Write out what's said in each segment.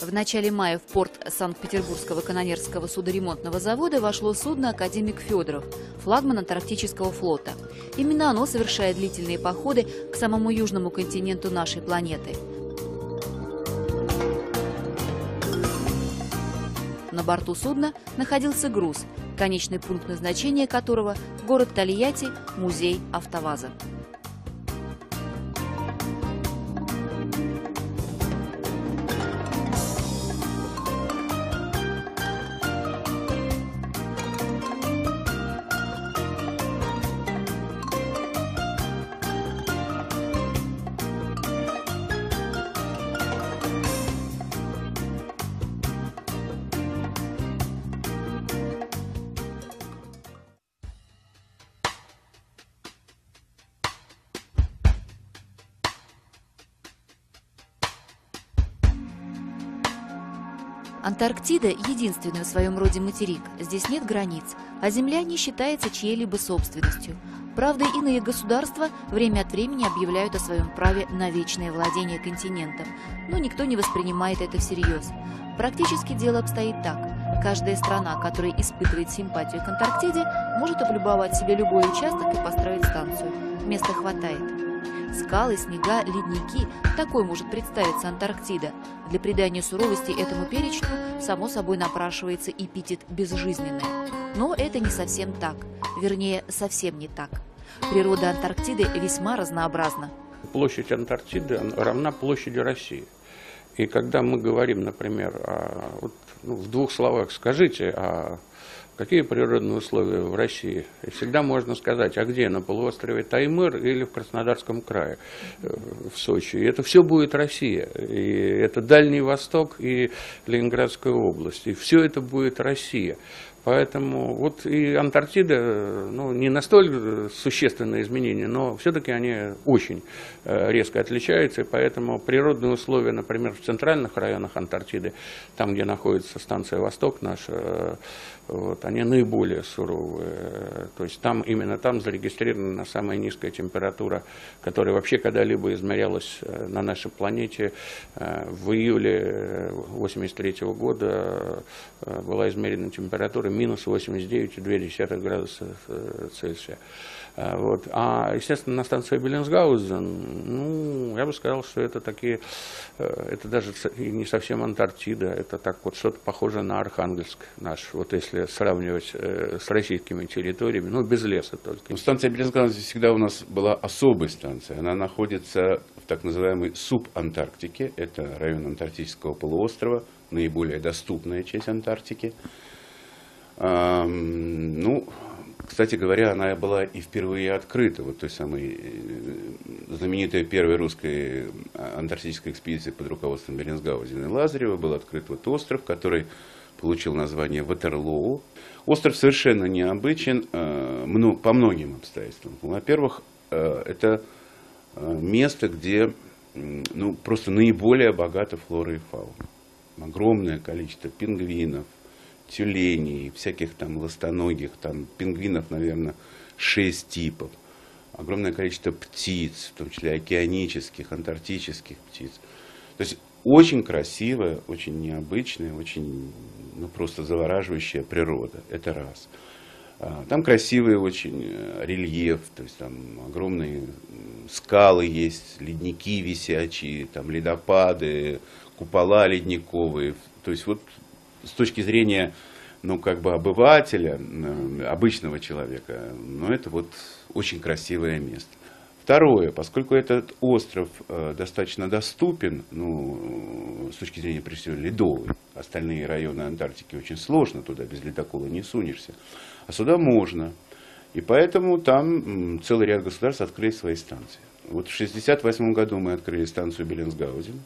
В начале мая в порт Санкт-Петербургского канонерского судоремонтного завода вошло судно «Академик Федоров», флагман Антарктического флота. Именно оно совершает длительные походы к самому южному континенту нашей планеты. На борту судна находился груз, конечный пункт назначения которого – город Тольятти, музей «АвтоВАЗа». Антарктида – единственный в своем роде материк. Здесь нет границ, а Земля не считается чьей-либо собственностью. Правда, иные государства время от времени объявляют о своем праве на вечное владение континентом, но никто не воспринимает это всерьез. Практически дело обстоит так. Каждая страна, которая испытывает симпатию к Антарктиде, может облюбовать себе любой участок и построить станцию. Места хватает. Скалы, снега, ледники – такой может представиться Антарктида. Для придания суровости этому перечню, само собой, напрашивается эпитет «безжизненное». Но это не совсем так. Вернее, совсем не так. Природа Антарктиды весьма разнообразна. Площадь Антарктиды равна площади России. И когда мы говорим, например, о, вот, ну, в двух словах скажите о Какие природные условия в России? И всегда можно сказать, а где, на полуострове Таймыр или в Краснодарском крае, э, в Сочи. И это все будет Россия. И это Дальний Восток и Ленинградская область. И все это будет Россия. Поэтому вот и Антарктида, ну, не настолько существенные изменения, но все-таки они очень э, резко отличаются, и поэтому природные условия, например, в центральных районах Антарктиды, там, где находится станция «Восток» наша, э, вот, они наиболее суровые. То есть там, именно там зарегистрирована самая низкая температура, которая вообще когда-либо измерялась э, на нашей планете. В июле 1983 года была измерена температура минус 89,2 градуса э, Цельсия. А, вот. А, естественно, на станции Беллинсгаузен, ну, я бы сказал, что это такие, э, это даже не совсем Антарктида, это так вот что-то похоже на Архангельск наш, вот если сравнивать э, с российскими территориями, ну, без леса только. Ну, станция Беллинсгаузен всегда у нас была особой станцией, она находится в так называемой субантарктике, это район Антарктического полуострова, наиболее доступная часть Антарктики. Ну, кстати говоря, она была и впервые открыта, вот той самой э, знаменитой первой русской а, антарктической экспедиции под руководством Беренсгаузена и Лазарева был открыт вот остров, который получил название Ватерлоу. Остров совершенно необычен э, по многим обстоятельствам. Во-первых, э, это место, где ну, просто наиболее богата флора и фауна. Огромное количество пингвинов, тюленей, всяких там ластоногих, там пингвинов, наверное, шесть типов. Огромное количество птиц, в том числе океанических, антарктических птиц. То есть очень красивая, очень необычная, очень ну, просто завораживающая природа. Это раз. А, там красивый очень э, рельеф, то есть там огромные скалы есть, ледники висячие, там ледопады, купола ледниковые. То есть вот с точки зрения ну, как бы обывателя, обычного человека, ну, это вот очень красивое место. Второе, поскольку этот остров э, достаточно доступен, ну, с точки зрения, прежде всего, ледовый, остальные районы Антарктики очень сложно, туда без ледокола не сунешься, а сюда можно. И поэтому там целый ряд государств открыли свои станции. Вот в 1968 году мы открыли станцию Беллинсгаузен,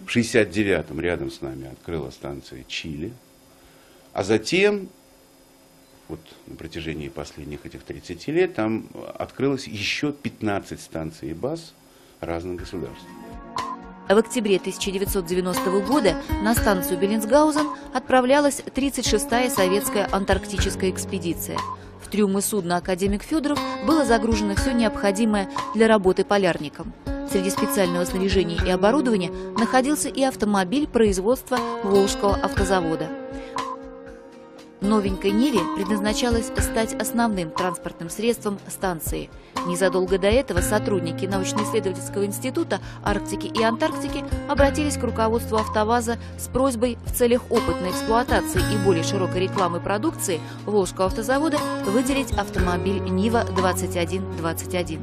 в 69-м рядом с нами открыла станция Чили. А затем, вот на протяжении последних этих 30 лет, там открылось еще 15 станций и баз разных государств. В октябре 1990 года на станцию Беллинсгаузен отправлялась 36-я советская антарктическая экспедиция. В трюмы судна «Академик Федоров» было загружено все необходимое для работы полярникам – Среди специального снаряжения и оборудования находился и автомобиль производства Волжского автозавода. Новенькой Ниве предназначалось стать основным транспортным средством станции. Незадолго до этого сотрудники научно-исследовательского института Арктики и Антарктики обратились к руководству «АвтоВАЗа» с просьбой в целях опытной эксплуатации и более широкой рекламы продукции Волжского автозавода выделить автомобиль «Нива-2121».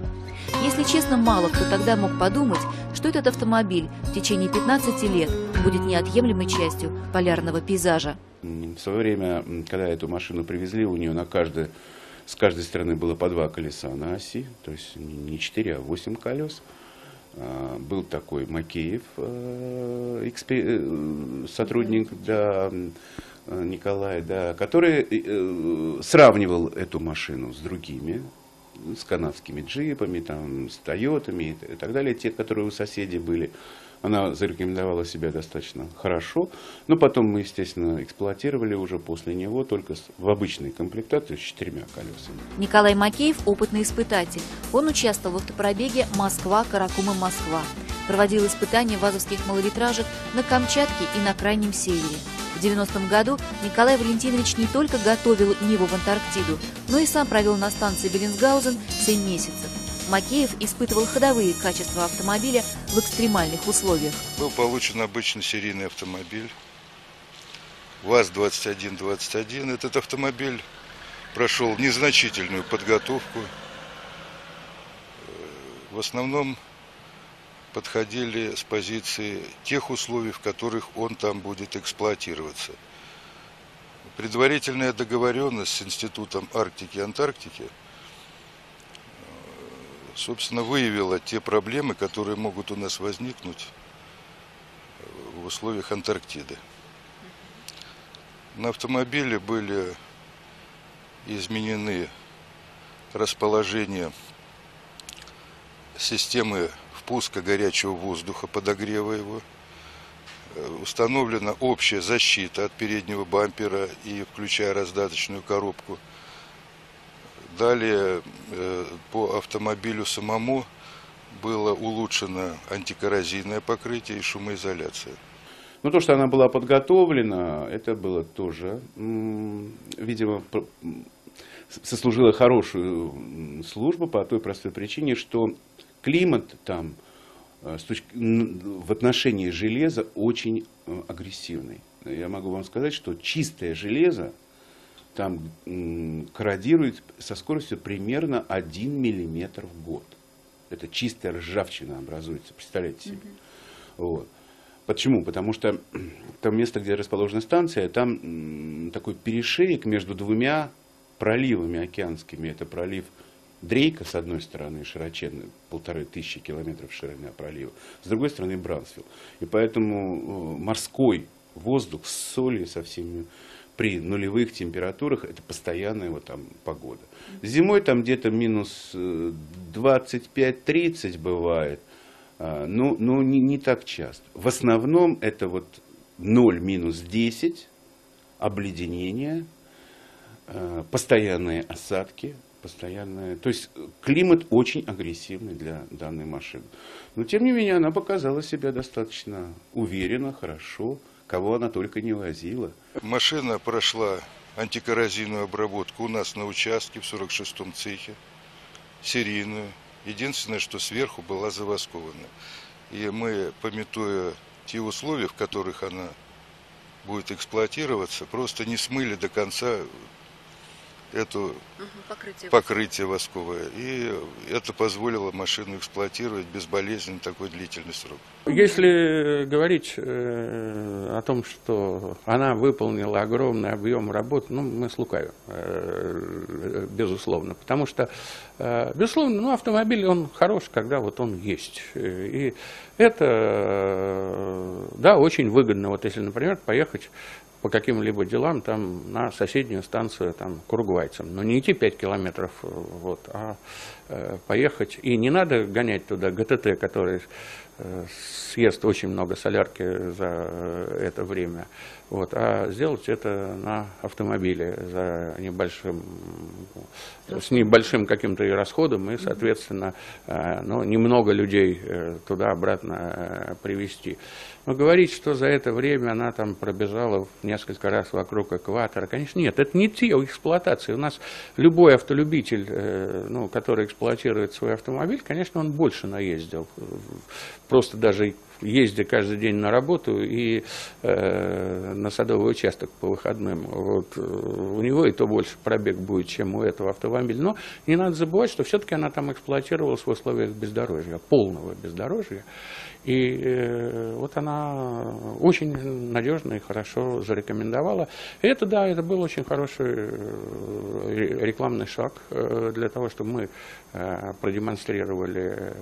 Если честно, мало кто тогда мог подумать, что этот автомобиль в течение 15 лет будет неотъемлемой частью полярного пейзажа. В свое время, когда эту машину привезли, у нее на каждой, с каждой стороны было по два колеса на оси, то есть не четыре, а восемь колес. А, был такой Макеев, э, э, сотрудник да, Николая, да, который э, сравнивал эту машину с другими, с канадскими джипами, там, с Тойотами и так далее, те, которые у соседей были. Она зарекомендовала себя достаточно хорошо. Но потом мы, естественно, эксплуатировали уже после него только в обычной комплектации с четырьмя колесами. Николай Макеев – опытный испытатель. Он участвовал в автопробеге Москва-Каракумы-Москва. Проводил испытания вазовских малолитражек на Камчатке и на Крайнем Севере. В 90-м году Николай Валентинович не только готовил Ниву в Антарктиду, но и сам провел на станции Беллинсгаузен 7 месяцев. Макеев испытывал ходовые качества автомобиля в экстремальных условиях. Был получен обычный серийный автомобиль ВАЗ-2121. Этот автомобиль прошел незначительную подготовку. В основном подходили с позиции тех условий, в которых он там будет эксплуатироваться. Предварительная договоренность с Институтом Арктики и Антарктики – собственно, выявила те проблемы, которые могут у нас возникнуть в условиях Антарктиды. На автомобиле были изменены расположение системы впуска горячего воздуха, подогрева его. Установлена общая защита от переднего бампера и включая раздаточную коробку – Далее э, по автомобилю самому было улучшено антикоррозийное покрытие и шумоизоляция. Ну, то, что она была подготовлена, это было тоже, видимо, сослужило хорошую службу по той простой причине, что климат там э, в отношении железа очень э, агрессивный. Я могу вам сказать, что чистое железо там корродирует со скоростью примерно 1 миллиметр в год. Это чистая ржавчина образуется, представляете себе. Угу. Вот. Почему? Потому что там место, где расположена станция, там такой перешеек между двумя проливами океанскими. Это пролив Дрейка, с одной стороны, широченный, полторы тысячи километров ширина пролива, с другой стороны Брансвилл. И поэтому э, морской воздух с солью, со всеми при нулевых температурах это постоянная вот там погода. Зимой там где-то минус 25-30 э, бывает, а, но, но не, не так часто. В основном это вот 0 минус 10, обледенение, э, постоянные осадки, постоянная. То есть климат очень агрессивный для данной машины. Но тем не менее она показала себя достаточно уверенно, хорошо кого она только не возила. Машина прошла антикоррозийную обработку у нас на участке в 46-м цехе, серийную. Единственное, что сверху была завоскована. И мы, пометуя те условия, в которых она будет эксплуатироваться, просто не смыли до конца это покрытие. покрытие восковое. И это позволило машину эксплуатировать безболезненно такой длительный срок. Если говорить э, о том, что она выполнила огромный объем работы, ну, мы слукавим, э, безусловно. Потому что, э, безусловно, ну, автомобиль, он хорош, когда вот он есть. И это, э, да, очень выгодно. Вот если, например, поехать по каким-либо делам там на соседнюю станцию там, к уругвайцам. Но не идти 5 километров, вот, а э, поехать. И не надо гонять туда ГТТ, который съест очень много солярки за это время. Вот, а сделать это на автомобиле за небольшим, с небольшим каким-то и расходом, и, соответственно, ну, немного людей туда-обратно привести. Но говорить, что за это время она там пробежала несколько раз вокруг экватора, конечно, нет. Это не те эксплуатации. У нас любой автолюбитель, э, ну, который эксплуатирует свой автомобиль, конечно, он больше наездил. Просто даже ездя каждый день на работу и э, на садовый участок по выходным. Вот, э, у него и то больше пробег будет, чем у этого автомобиля. Но не надо забывать, что все-таки она там эксплуатировалась в условиях бездорожья, полного бездорожья. И э, вот она очень надежно и хорошо зарекомендовала. И это, да, это был очень хороший э, рекламный шаг э, для того, чтобы мы э, продемонстрировали э,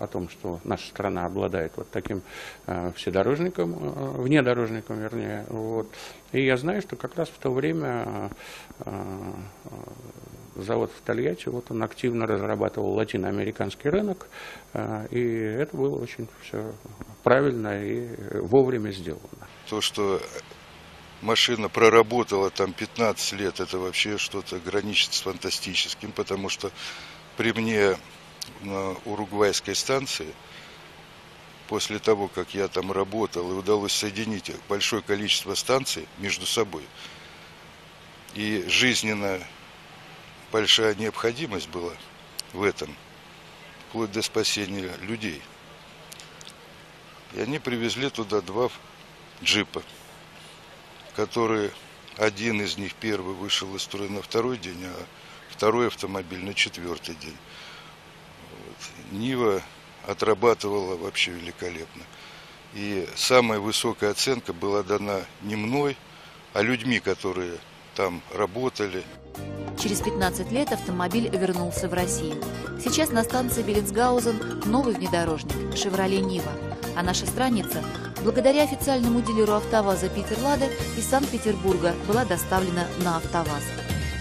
о том, что наша страна обладает вот таким э, вседорожником, э, внедорожником, вернее. Вот. И я знаю, что как раз в то время завод в Тольятти, вот он активно разрабатывал латиноамериканский рынок, э, и это было очень все правильно и вовремя сделано. То, что машина проработала там 15 лет, это вообще что-то граничит с фантастическим, потому что при мне на уругвайской станции, после того, как я там работал, и удалось соединить большое количество станций между собой, и жизненно большая необходимость была в этом, вплоть до спасения людей. И они привезли туда два джипа, которые один из них первый вышел из строя на второй день, а второй автомобиль на четвертый день. Вот. Нива отрабатывала вообще великолепно. И самая высокая оценка была дана не мной, а людьми, которые там работали. Через 15 лет автомобиль вернулся в Россию. Сейчас на станции Беллинсгаузен новый внедорожник «Шевроле Нива». А наша страница, благодаря официальному дилеру «АвтоВАЗа» Питер Ладе из Санкт-Петербурга была доставлена на «АвтоВАЗ».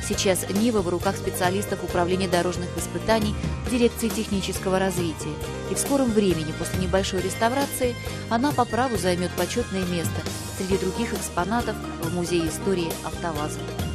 Сейчас Нива в руках специалистов Управления дорожных испытаний Дирекции технического развития. И в скором времени, после небольшой реставрации, она по праву займет почетное место среди других экспонатов в Музее истории «АвтоВАЗа».